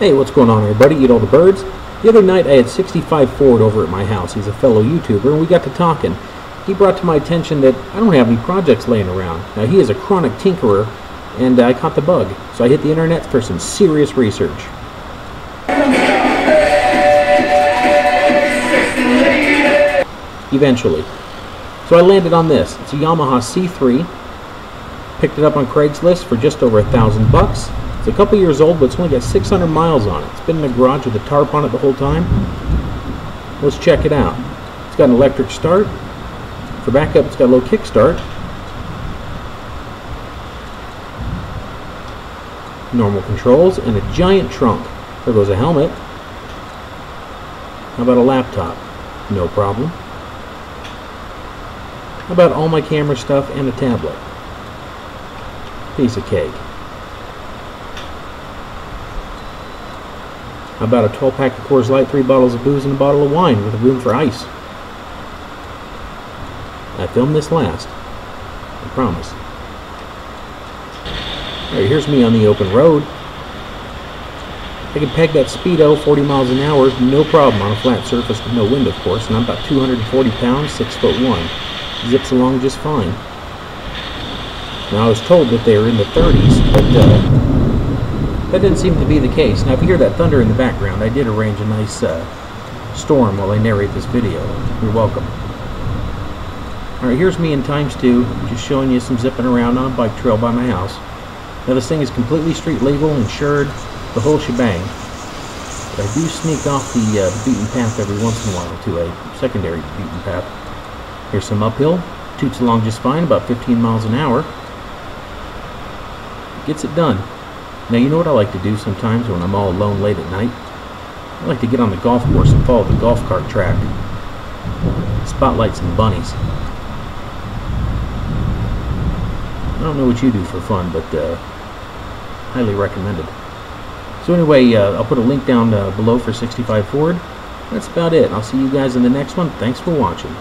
Hey, what's going on everybody? Eat all the birds. The other night I had 65 Ford over at my house. He's a fellow YouTuber and we got to talking. He brought to my attention that I don't have any projects laying around. Now he is a chronic tinkerer and I caught the bug. So I hit the internet for some serious research. Eventually. So I landed on this. It's a Yamaha C3. Picked it up on Craigslist for just over a thousand bucks. It's a couple years old, but it's only got 600 miles on it. It's been in the garage with a tarp on it the whole time. Let's check it out. It's got an electric start. For backup, it's got a low kickstart. Normal controls, and a giant trunk. There goes a helmet. How about a laptop? No problem. How about all my camera stuff and a tablet? Piece of cake. About a 12 pack of Coors Light, three bottles of booze, and a bottle of wine with room for ice? I filmed this last. I promise. Alright, here's me on the open road. I can peg that speedo 40 miles an hour, no problem on a flat surface with no wind, of course, and I'm about 240 pounds, 6 foot 1 zips along just fine. Now I was told that they were in the 30s, but uh, that didn't seem to be the case. Now if you hear that thunder in the background, I did arrange a nice uh, storm while I narrate this video. You're welcome. Alright, here's me in times two, just showing you some zipping around on a bike trail by my house. Now this thing is completely street legal, insured, the whole shebang. But I do sneak off the uh, beaten path every once in a while to a secondary beaten path. Here's some uphill. Toots along just fine, about 15 miles an hour. Gets it done. Now you know what I like to do sometimes when I'm all alone late at night? I like to get on the golf course and follow the golf cart track. Spotlight some bunnies. I don't know what you do for fun, but uh, highly recommended. So anyway, uh, I'll put a link down uh, below for 65 Ford. That's about it. I'll see you guys in the next one. Thanks for watching.